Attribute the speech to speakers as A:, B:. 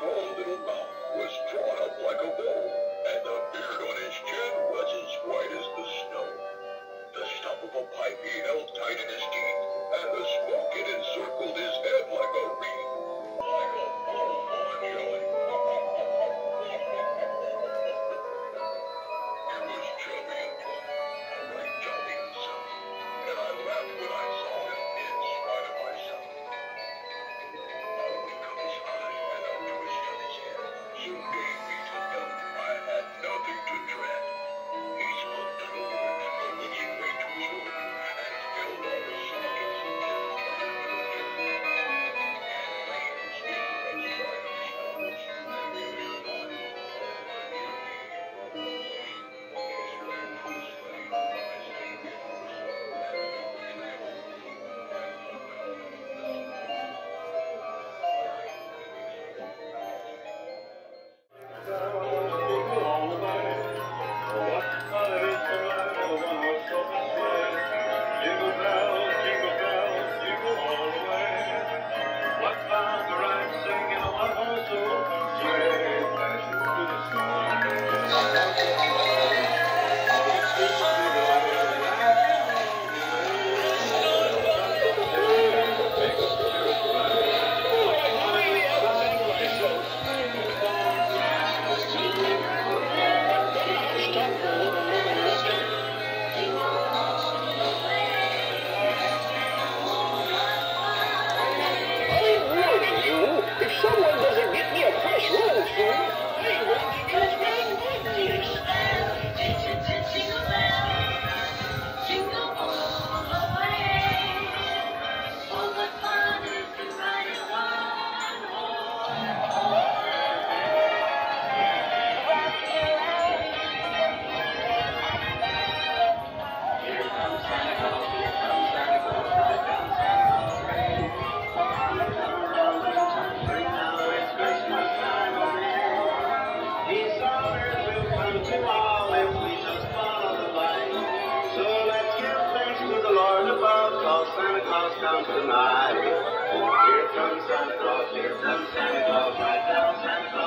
A: small little mouth was drawn up like a bow, and the beard on his chin was as white as the snow. The stump of a pipe he held tight in his teeth, and the smoke it encircled his head like a wreath.
B: Comes tonight. Here comes Santa Claus, here comes Santa Claus, right down Santa Claus.